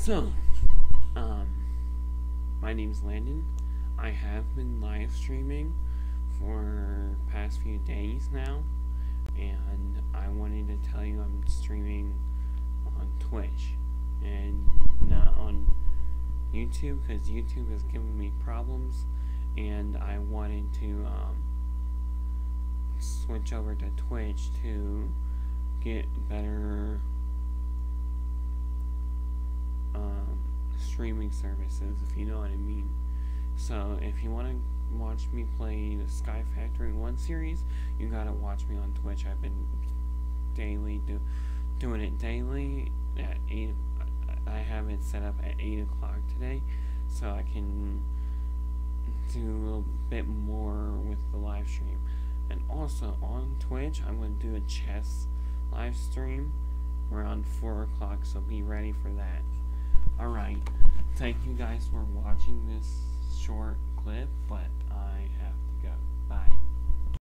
So, um, my name's Landon. I have been live streaming for past few days now, and I wanted to tell you I'm streaming on Twitch and not on YouTube because YouTube is giving me problems, and I wanted to um, switch over to Twitch to get better streaming services, if you know what I mean. So, if you want to watch me play the Sky Factory 1 series, you gotta watch me on Twitch. I've been daily do, doing it daily at 8. I have it set up at 8 o'clock today, so I can do a little bit more with the live stream. And also on Twitch, I'm going to do a chess live stream around 4 o'clock, so be ready for that thank you guys for watching this short clip, but I have to go.